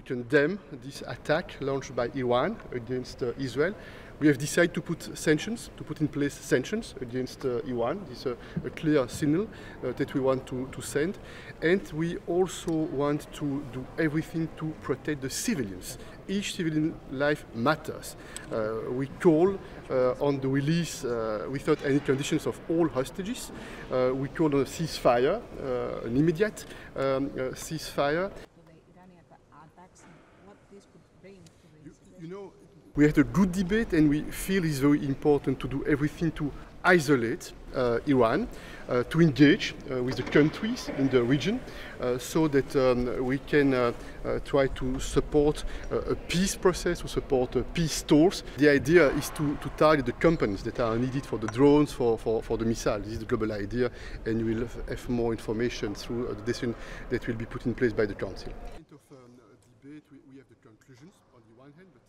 we condemn this attack launched by Iran against uh, Israel. We have decided to put sanctions, to put in place sanctions against uh, Iran. This is a, a clear signal uh, that we want to, to send. And we also want to do everything to protect the civilians. Each civilian life matters. Uh, we call uh, on the release uh, without any conditions of all hostages. Uh, we call on a ceasefire, an immediate um, ceasefire. We had a good debate and we feel it's very important to do everything to isolate uh, Iran, uh, to engage uh, with the countries in the region uh, so that um, we can uh, uh, try to support a peace process, to support peace talks. The idea is to, to target the companies that are needed for the drones, for, for, for the missiles. This is the global idea and we will have more information through the decision that will be put in place by the Council. Um, we, have the conclusions on the one hand, but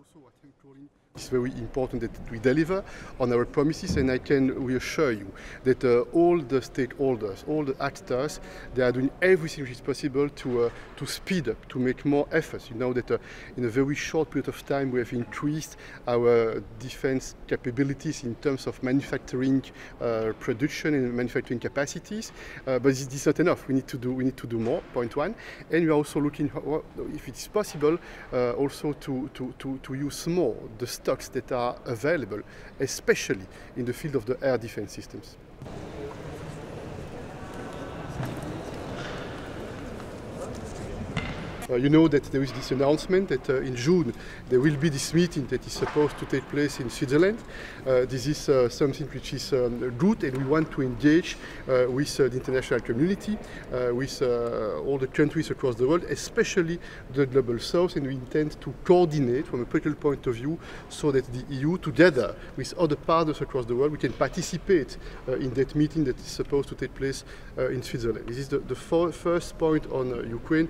also calling it's very important that we deliver on our promises and I can reassure you that uh, all the stakeholders, all the actors, they are doing everything which is possible to, uh, to speed up, to make more efforts. You know that uh, in a very short period of time we have increased our defense capabilities in terms of manufacturing uh, production and manufacturing capacities, uh, but this is not enough. We need to do, we need to do more, point one. And we are also looking, if it is possible, uh, also to, to, to, to use more the stocks that are available, especially in the field of the air defense systems. Uh, you know that there is this announcement that uh, in June there will be this meeting that is supposed to take place in Switzerland. Uh, this is uh, something which is um, good and we want to engage uh, with uh, the international community, with all the countries across the world, especially the Global South, and we intend to coordinate from a political point of view so that the EU, together with other partners across the world, we can participate in that meeting that is supposed to take place in Switzerland. This is the, the first point on Ukraine.